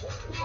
Gracias.